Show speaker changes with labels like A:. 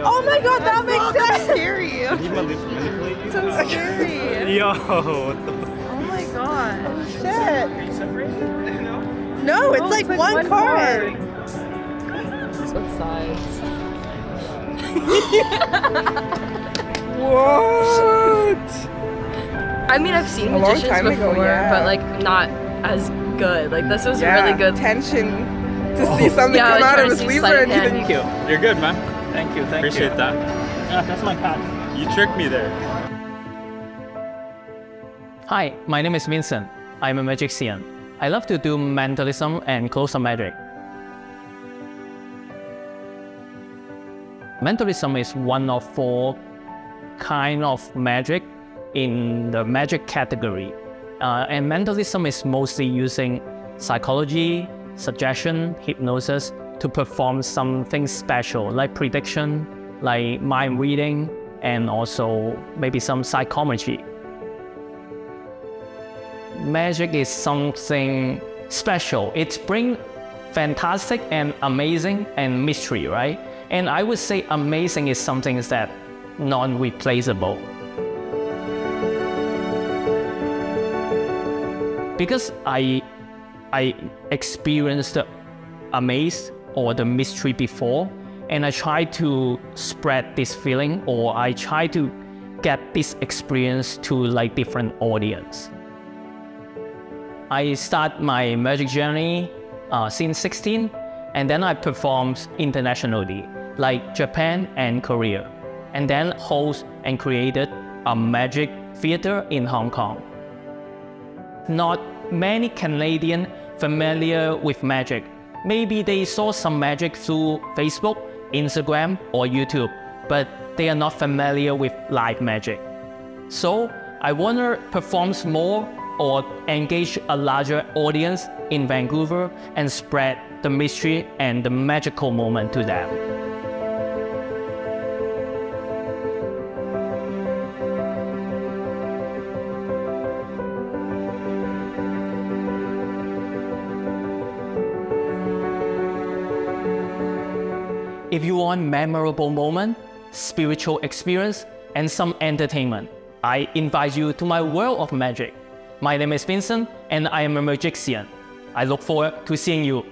A: Oh my god, that makes sense.
B: Scary.
C: Did he manipulate you?
A: So scary.
C: Yo, what the
A: Oh my god. Oh Shit.
C: Are you separated? No.
A: No, it's
B: Oh,
A: like
B: it's like
A: one,
B: one
A: card.
B: What size?
A: What?
B: I mean, I've seen
A: A long
B: magicians
A: time ago,
B: before,
A: yeah.
B: but like not as good. Like this was
A: Yeah,
B: really good.
A: tension to oh. see something
B: Yeah,
A: come out of
B: to
A: his
B: see
A: Libra
B: sleight
A: and
B: of
A: you
B: hand.
C: Thank you. You're good, man.
D: Thank you, thank
C: Appreciate
D: you.
C: that.
D: Yeah, that's my cat.
C: You tricked me there.
E: Hi, my name is Vincent. I'm a magician. I love to do mentalism and closer magic. Mentalism is one of four kind of magic in the magic category. Uh, and mentalism is mostly using psychology, suggestion, hypnosis to perform something special like prediction, like mind reading, and also maybe some psychometry magic is something special. It brings fantastic and amazing and mystery, right? And I would say amazing is something that non-replaceable. Because I I experienced the amaze or the mystery before, and I try to spread this feeling or I try to get this experience to like different audience. I start my magic journey uh, since 16, and then I performed internationally, like Japan and Korea, and then host and created a magic theater in Hong Kong. Not many Canadian familiar with magic. Maybe they saw some magic through Facebook, Instagram, or YouTube, but they are not familiar with live magic. So I want to perform more or engage a larger audience in Vancouver and spread the mystery and the magical moment to them. If you want memorable moment, spiritual experience, and some entertainment, I invite you to my world of magic. My name is Vincent, and I am a magician. I look forward to seeing you